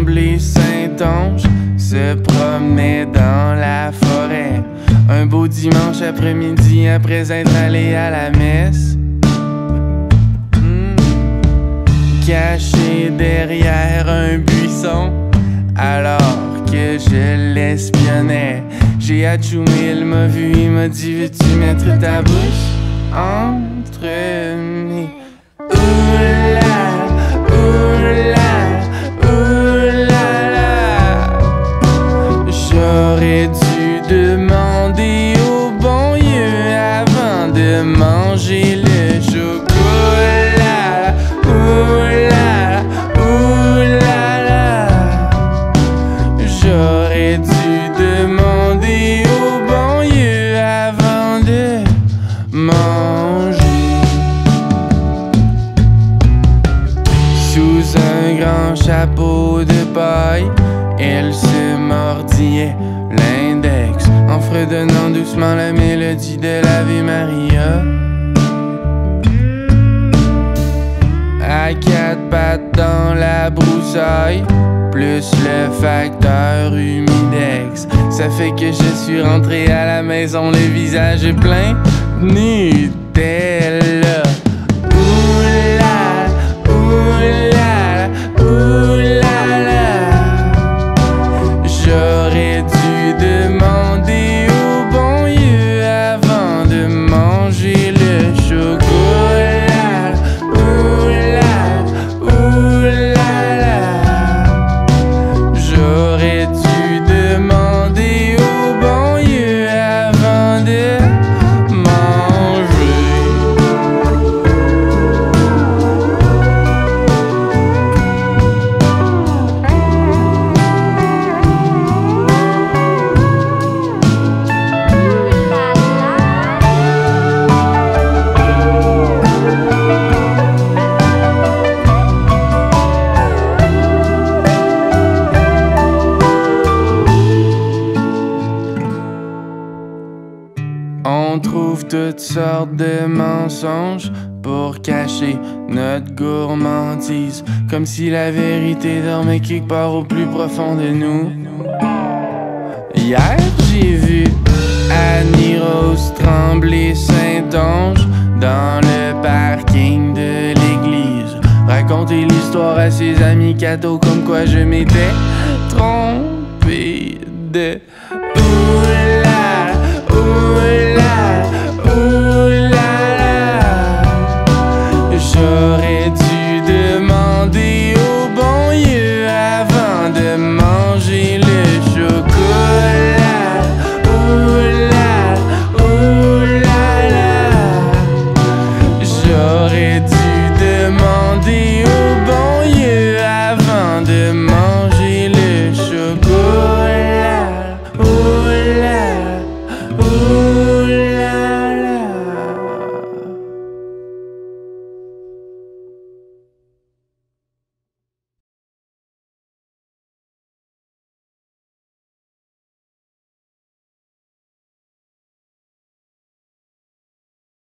Tremblay-Saint-Onge se promenait dans la forêt. Un beau dimanche après-midi après être allé à la messe. Hmm. Caché derrière un buisson, alors que je l'espionnais. J'ai atchoumé, il m'a vu, il m'a dit Veux-tu mettre ta bouche entre mes. Manger le chocolat. Oula, oula. J'aurais dû demander au bon Dieu avant de manger. Sous un grand chapeau de paille, elle se mordillait en fredonnant doucement la mélodie de l'Ave Maria. À quatre pattes dans la broussaille, plus le facteur humidex. Ça fait que je suis rentré à la maison, le visage plein de Nutella. Trouve toutes sortes de mensonges pour cacher notre gourmandise, comme si la vérité dormait quelque part au plus profond de nous. Hier, j'ai vu Annie Rose trembler Saint-Onge dans le parking de l'église. Raconter l'histoire à ses amis cathos comme quoi je m'étais trompé de